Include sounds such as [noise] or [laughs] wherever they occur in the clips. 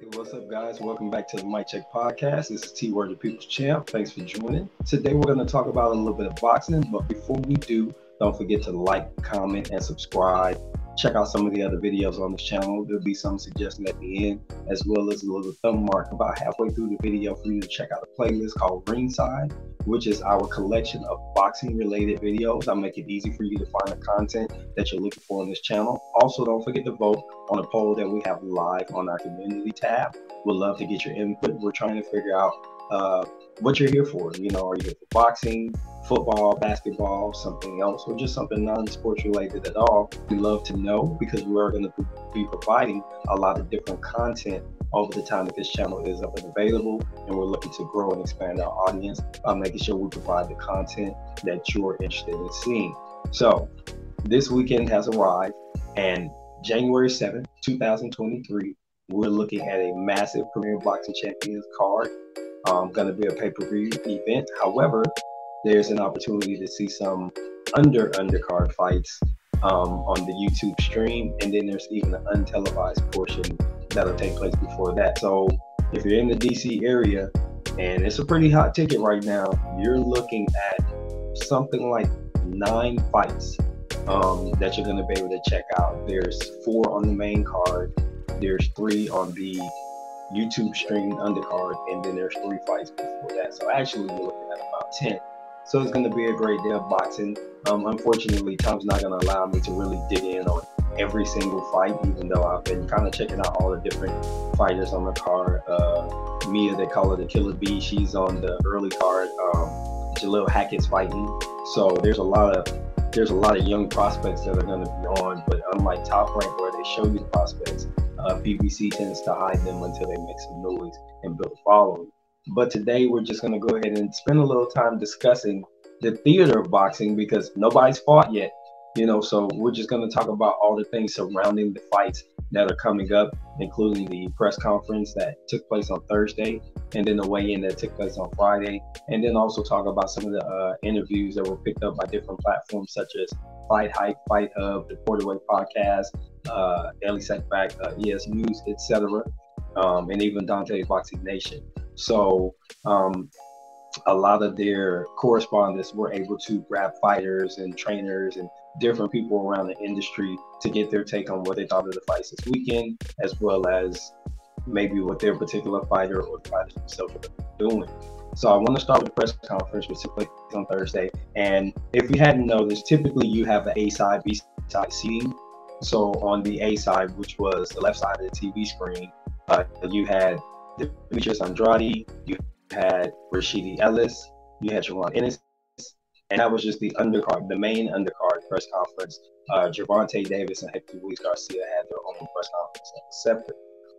Hey, what's up, guys? Welcome back to the Mic Check Podcast. This is Tee Word, the People's Champ. Thanks for joining. Today, we're going to talk about a little bit of boxing, but before we do, don't forget to like, comment, and subscribe. Check out some of the other videos on this channel. There'll be some suggestions at the end, as well as a little thumb mark about halfway through the video for you to check out a playlist called Ringside, which is our collection of boxing related videos. I'll make it easy for you to find the content that you're looking for on this channel. Also, don't forget to vote on a poll that we have live on our community tab. We'd love to get your input. We're trying to figure out uh, what you're here for. You know, are you here for boxing, football, basketball, something else, or just something non-sports related at all? We'd love to know because we are going to be providing a lot of different content over the time that this channel is up and available, and we're looking to grow and expand our audience by making sure we provide the content that you're interested in seeing. So, this weekend has arrived, and January 7th, 2023, we're looking at a massive Premier Boxing Champions card. Um, going to be a pay-per-view event. However, there's an opportunity to see some under undercard fights um, on the YouTube stream, and then there's even an untelevised portion that'll take place before that. So if you're in the DC area, and it's a pretty hot ticket right now, you're looking at something like nine fights um, that you're going to be able to check out. There's four on the main card, there's three on the YouTube streaming undercard, and then there's three fights before that. So actually, you're looking at about 10. So it's going to be a great day of boxing. Um, unfortunately, Tom's not going to allow me to really dig in on every single fight, even though I've been kind of checking out all the different fighters on the card. Uh, Mia, they call her the Killer Bee. She's on the early card. Um, Jaleel Hackett's fighting. So there's a lot of there's a lot of young prospects that are going to be on. But unlike Top Rank, where they show you the prospects, uh, PBC tends to hide them until they make some noise and build a following. But today we're just going to go ahead and spend a little time discussing the theater of boxing because nobody's fought yet. You know, so we're just going to talk about all the things surrounding the fights that are coming up, including the press conference that took place on Thursday, and then the weigh-in that took place on Friday, and then also talk about some of the uh, interviews that were picked up by different platforms such as Fight Hype, Fight Hub, the Porter Way Podcast, uh, Daily Setback, uh, ES News, etc., um, and even Dante's Boxing Nation. So um, a lot of their correspondents were able to grab fighters and trainers and different people around the industry to get their take on what they thought of the fights this weekend, as well as maybe what their particular fighter or fighters themselves are doing. So I want to start with the press conference, which took place on Thursday. And if you hadn't noticed, typically you have the A side, B side seating. So on the A side, which was the left side of the TV screen, uh, you had Demetrius Andrade, you had Rashidi Ellis, you had Jaron Ennis, and that was just the undercard, the main undercard press conference. Uh, Gervonta Davis and Hector Luis Garcia had their own press conference separate.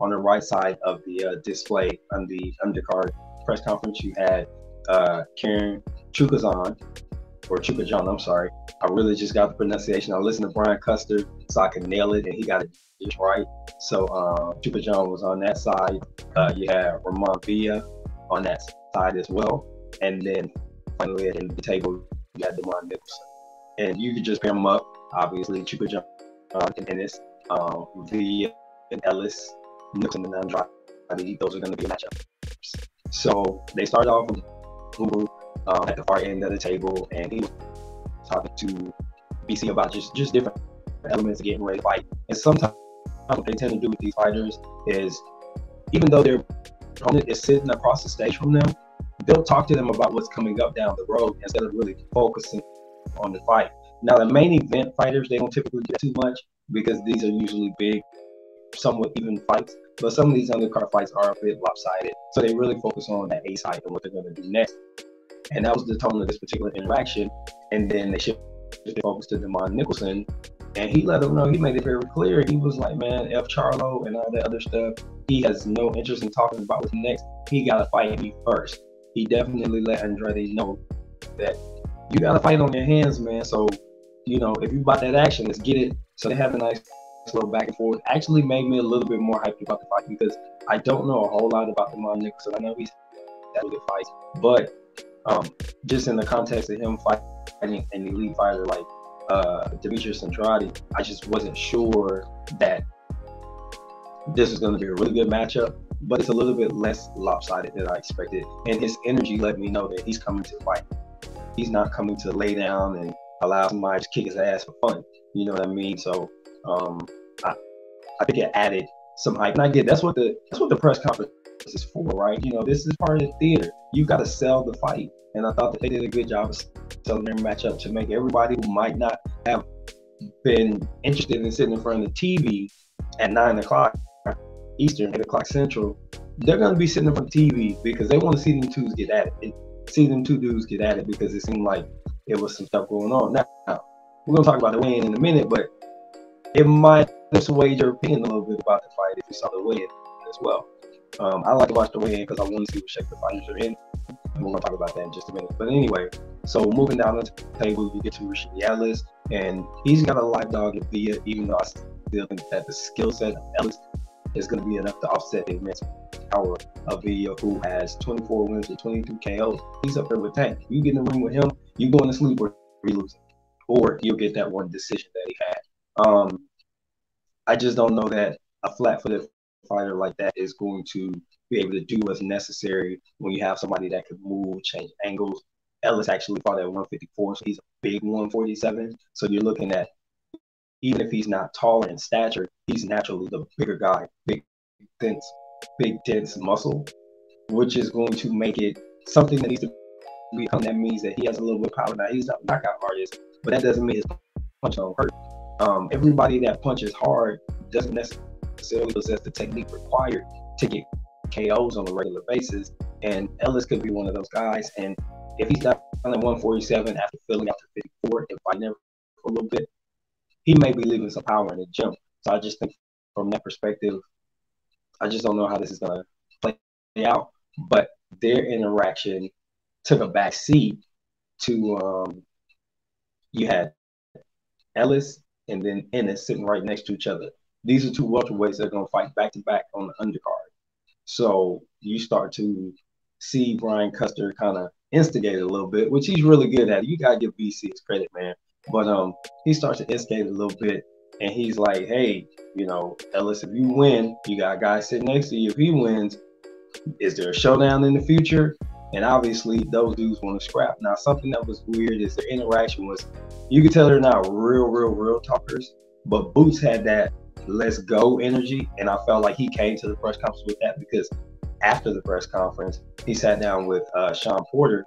On the right side of the uh, display on the undercard press conference, you had uh, Karen Chukazan, or Chukhadzhian, I'm sorry. I really just got the pronunciation. I listened to Brian Custer so I could nail it, and he got it just right. So uh, Chukhadzhian was on that side. Uh, you had Ramon Villa on that side as well. And then finally at the table, you had Demond Nicholson. And you could just pair them up, obviously, Chukhadzhian and Ennis, um, Villa and Ellis, Nicholson and Andrade. Those are going to be matchups. So they started off with um, at the far end of the table, and he was talking to BC about just, just different elements of getting ready to fight. And sometimes what they tend to do with these fighters is, even though their opponent is sitting across the stage from them, they'll talk to them about what's coming up down the road instead of really focusing on the fight. Now, the main event fighters, they don't typically get too much because these are usually big, somewhat even fights. But some of these undercard fights are a bit lopsided. So they really focus on that A side and what they're going to do next. And that was the tone of this particular interaction. And then they shifted the focus to Demond Nicholson. And he let them know, he made it very clear. He was like, man, F Charlo and all that other stuff. He has no interest in talking about what's next. He got to fight me first he definitely let Andrade know that you got to fight on your hands, man. So, you know, if you bought that action, let's get it. So they have a nice little back and forth. Actually, made me a little bit more hyped about the fight because I don't know a whole lot about Demond Nicholson. I know he's had good fight, but um, just in the context of him fighting an elite fighter like uh, Demetrius Andrade, I just wasn't sure that this was going to be a really good matchup. but it's a little bit less lopsided than I expected. And his energy let me know that he's coming to fight. He's not coming to lay down and allow somebody to kick his ass for fun. You know what I mean? So um, I, I think it added some hype. And I get that's what the that's what the press conference is for, right? You know, this is part of the theater. You got to sell the fight. And I thought that they did a good job of selling their matchup to make everybody who might not have been interested in sitting in front of the TV at nine o'clock Eastern, eight o'clock Central, they're going to be sitting in front of TV because they want to see them twos get at it. See them two dudes get at it because it seemed like it was some stuff going on. Now, we're to talk about the win in a minute, but it might sway your opinion a little bit about the fight if you saw the win as well. Um, I like to watch the win because I want to see what shape the fighters are in. We're to talk about that in just a minute. But anyway, so moving down the table, we get to Rashid Ellis, and he's got a live dog at Villa, even though I still think that the skill set of Ellis is going to be enough to offset the immense power of Villa, who has 24 wins and 22 KOs. He's up there with Tank. You get in the ring with him, you going to sleep or you losing, or you'll get that one decision that he had. Um, I just don't know that a flat-footed fighter like that is going to be able to do what's necessary when you have somebody that could move, change angles. Ellis actually fought at 154, so he's a big 147. So you're looking at even if he's not taller in stature, he's naturally the bigger guy, big, dense, big, dense muscle, which is going to make it something that needs to become. That means that he has a little bit of power. Now he's not a knockout artist, but that doesn't mean his punch don't hurt. Um, everybody that punches hard doesn't necessarily possess the technique required to get KOs on a regular basis. And Ellis could be one of those guys. And if he's not at 147 after filling out to 54 and fighting there for a little bit, he may be leaving some power in the gym. So I just think from that perspective, I just don't know how this is gonna play out. But their interaction took a back seat to um, you had Ellis and then Ennis sitting right next to each other. These are two welterweights that are gonna fight back to back on the undercard. So you start to see Brian Custer kind of instigate a little bit, which he's really good at. You gotta give BC his credit, man. But um, he starts to instigate a little bit, and he's like, "Hey, you know, Ellis, if you win, you got a guy sitting next to you. If he wins, is there a showdown in the future?" And obviously, those dudes want to scrap. Now, something that was weird is their interaction was, you could tell they're not real, real, real talkers. But Boots had that let's go energy, and I felt like he came to the press conference with that because after the press conference, he sat down with uh, Shawn Porter,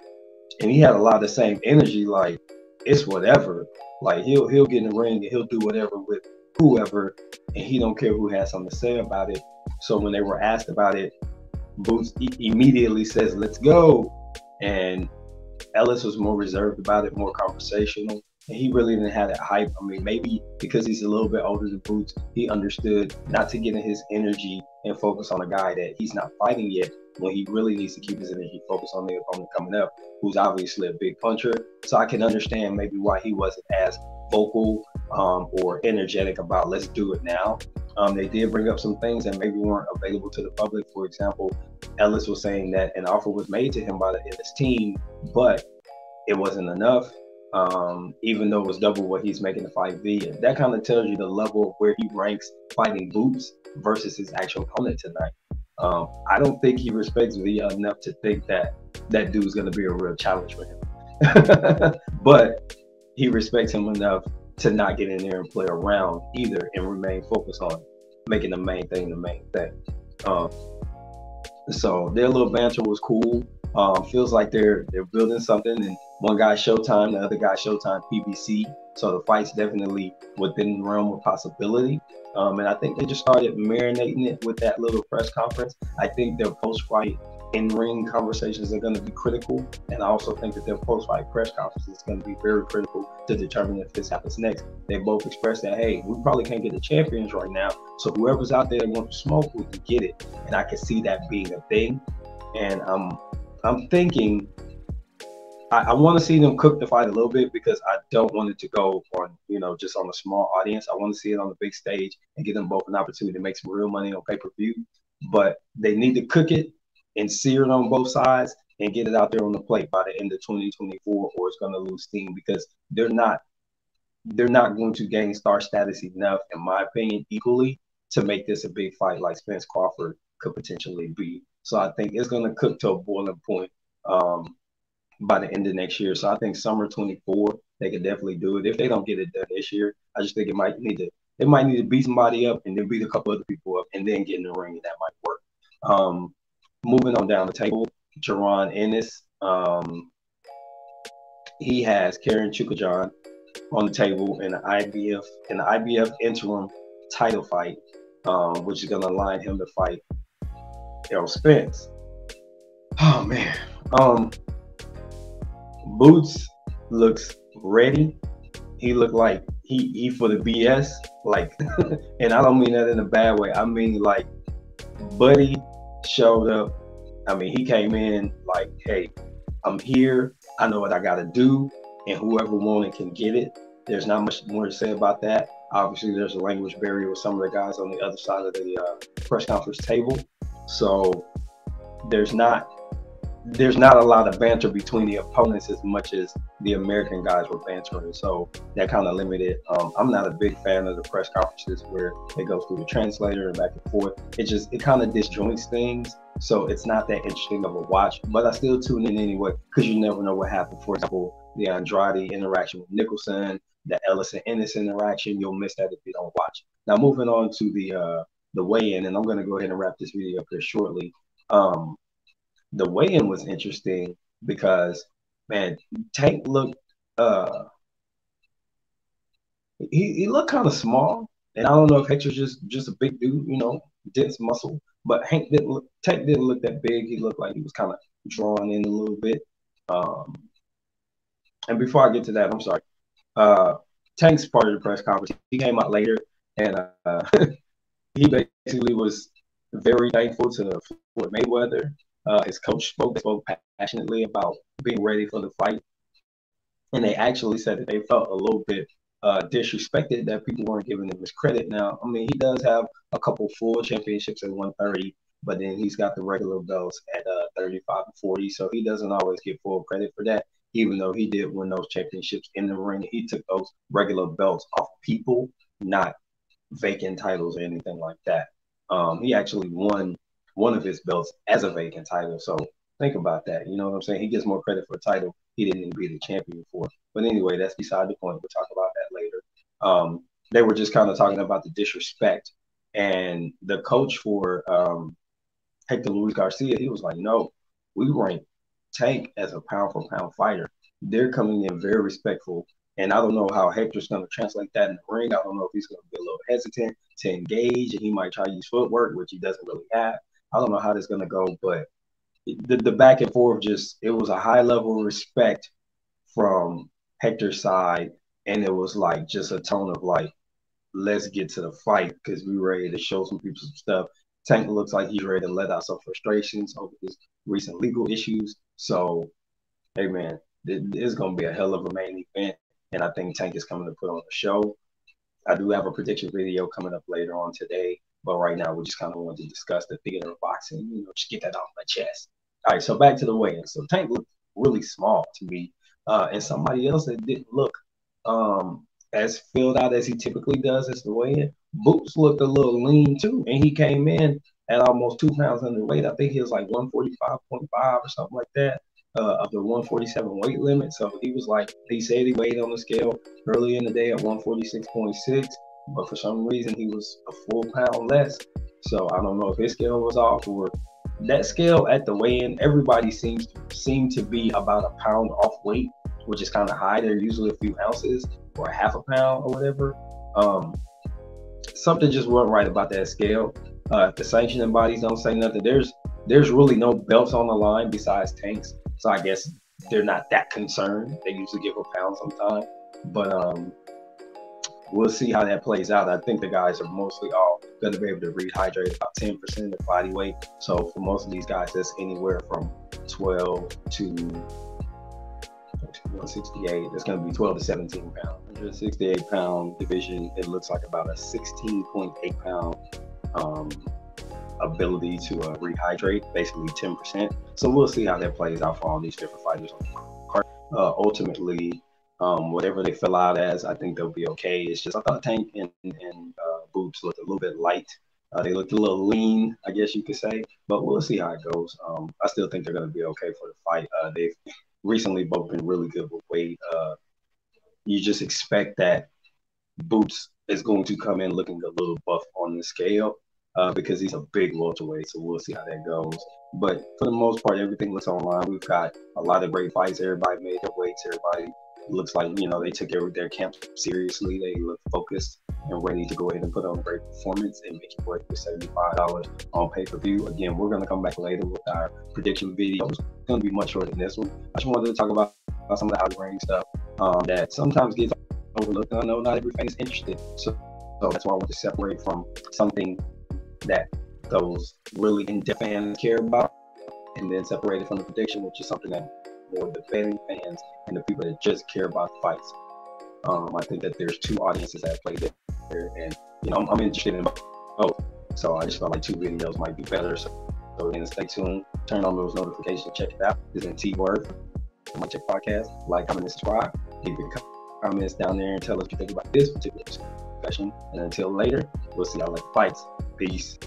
and he had a lot of the same energy, like it's whatever. Like he'll he'll get in the ring and he'll do whatever with whoever, and he don't care who has something to say about it. So when they were asked about it, Boots immediately says, "Let's go," and Ellis was more reserved about it, more conversational. And he really didn't have that hype. I mean, maybe because he's a little bit older than Boots, he understood not to get in his energy and focus on a guy that he's not fighting yet when he really needs to keep his energy focused on the opponent coming up, who's obviously a big puncher. So I can understand maybe why he wasn't as vocal um, or energetic about let's do it now. Um, they did bring up some things that maybe weren't available to the public. For example, Ellis was saying that an offer was made to him by the his team, but it wasn't enough. Um, even though it was double what he's making the fight via. That kind of tells you the level of where he ranks fighting boots versus his actual opponent tonight. Um, I don't think he respects Villa enough to think that that dude's going to be a real challenge for him. [laughs] but he respects him enough to not get in there and play around either and remain focused on making the main thing the main thing. Um, so their little banter was cool. Um, feels like they're they're building something, and one guy Showtime, the other guy Showtime PBC. So the fight's definitely within the realm of possibility. Um, and I think they just started marinating it with that little press conference. I think their post-fight in-ring conversations are going to be critical, and I also think that their post-fight press conference is going to be very critical to determine if this happens next. They both expressed that, hey, we probably can't get the champions right now, so whoever's out there wants to smoke, we can get it. And I can see that being a thing. And I'm, I'm thinking I, I want to see them cook the fight a little bit because I don't want it to go on, you know, just on a small audience. I want to see it on the big stage and give them both an opportunity to make some real money on pay per view. But they need to cook it and sear it on both sides and get it out there on the plate by the end of 2024, or it's going to lose steam because they're not they're not going to gain star status enough, in my opinion, equally to make this a big fight like Spence Crawford could potentially be. So I think it's going to cook to a boiling point um, by the end of next year. So I think summer 24, they could definitely do it. If they don't get it done this year, I just think it might need to they might need to beat somebody up and then beat a couple other people up and then get in the ring and that might work. Um, moving on down the table, Jaron Ennis. Um, he has Karen Chukhadzhian on the table in the IBF in the IBF interim title fight, um, which is going to align him to fight Errol Spence. Oh man, um, Boots looks ready. He looked like he he for the BS, like, [laughs] and I don't mean that in a bad way. I mean like, Buddy showed up. I mean, he came in like, hey, I'm here. I know what I got to do, and whoever wanted can get it. There's not much more to say about that. Obviously, there's a language barrier with some of the guys on the other side of the uh, press conference table, so there's not there's not a lot of banter between the opponents as much as the American guys were bantering. So that kind of limited. Um, I'm not a big fan of the press conferences where it goes through the translator and back and forth. It just it kind of disjoints things. So it's not that interesting of a watch. But I still tune in anyway because you never know what happened. For example, the Andrade interaction with Nicholson, the Ellison Ennis interaction. You'll miss that if you don't watch. Now moving on to the uh, the weigh-in, and I'm going to go ahead and wrap this video up here shortly. Um, the weigh-in was interesting because man, Tank looked uh he, he looked kind of small. And I don't know if Hector's just just a big dude, you know, dense muscle. But Hank didn't look Tank didn't look that big. He looked like he was kind of drawn in a little bit. Um and before I get to that, I'm sorry. Uh Tank's part of the press conference. He came out later and uh [laughs] he basically was very thankful to Floyd Mayweather uh, his coach spoke they spoke passionately about being ready for the fight, and they actually said that they felt a little bit uh, disrespected that people weren't giving him his credit. Now, I mean, he does have a couple full championships at 130, but then he's got the regular belts at uh, 35 and 40, so he doesn't always get full credit for that. Even though he did win those championships in the ring, he took those regular belts off people, not vacant titles or anything like that. Um, he actually won one of his belts as a vacant title. So think about that. You know what I'm saying? He gets more credit for a title he didn't even be the champion for. But anyway, that's beside the point. We'll talk about that later. Um, they were just kind of talking about the disrespect. And the coach for um, Hector Luis Garcia, he was like, no, we rank Tank as a pound for pound fighter. They're coming in very respectful. And I don't know how Hector's going to translate that in the ring. I don't know if he's going to be a little hesitant to engage and he might try to use footwork, which he doesn't really have. I don't know how this is gonna go, but the, the back and forth just it was a high level of respect from Hector's side, and it was like just a tone of like, let's get to the fight because we ready to show some people some stuff. Tank looks like he's ready to let out some frustrations over his recent legal issues. So, hey man, it's gonna be a hell of a main event, and I think Tank is coming to put on the show. I do have a prediction video coming up later on today but right now, we just kind of wanted to discuss the theater of boxing, you know, just get that off my chest. All right, so back to the weigh-in. So Tank looked really small to me, uh, and somebody else that didn't look um, as filled out as he typically does as the weigh-in. Boots looked a little lean too, and he came in at almost two pounds underweight. I think he was like 145.5 or something like that. Uh, of the 147 weight limit. So he was like, he said he weighed on the scale early in the day at 146.6 but for some reason he was a full pound less. So I don't know if his scale was off or that scale at the weigh-in. Everybody seems to seem to be about a pound off weight, which is kind of high. They're usually a few ounces or a half a pound or whatever. Um, something just wasn't right about that scale. Uh, the sanctioning bodies don't say nothing, there's there's really no belts on the line besides Tank's. So I guess they're not that concerned. They usually give a pound sometime. But um, we'll see how that plays out. I think the guys are mostly all going to be able to rehydrate about 10% of body weight. So for most of these guys, that's anywhere from 12 to 168. It's going to be 12 to 17 pounds. 168 pound division, it looks like about a 16.8 pound um, ability to uh, rehydrate, basically 10%. So we'll see how that plays out for all these different fighters. Uh, ultimately, um, whatever they fill out as, I think they'll be okay. It's just I thought Tank and, and uh, Boots looked a little bit light Uh, they looked a little lean, I guess you could say, but we'll see how it goes. Um, I still think they're going to be okay for the fight. Uh, they've recently both been really good with weight. Uh, you just expect that Boots is going to come in looking a little buff on the scale uh, because he's a big welterweight. So we'll see how that goes. But for the most part, everything looks online. We've got a lot of great fights. Everybody made their weights. Everybody looks like you know they took every, their camp seriously. They look focused and ready to go ahead and put on a great performance and make it worth the seventy-five dollars on pay-per-view. Again, we're gonna come back later with our prediction videos. It's gonna be much shorter than this one. I just wanted to talk about, about some of the out-of-ring stuff um, that sometimes gets overlooked. I know not every fan is interested, so, so that's why I want to separate from something that those really in-depth fans care about, and then separate it from the prediction, which is something that more the betting fans and the people that just care about fights. Um, I think that there's two audiences that play there, and you know I'm, I'm, interested in both. So I just felt like two videos might be better. So, so again, stay tuned, turn on those notifications, check it out. This is Tee Word, Mic Check Podcast. Like, comment, and subscribe. Leave your comments down there and tell us what you think about this particular discussion. And until later, we'll see y'all at the fights. Peace.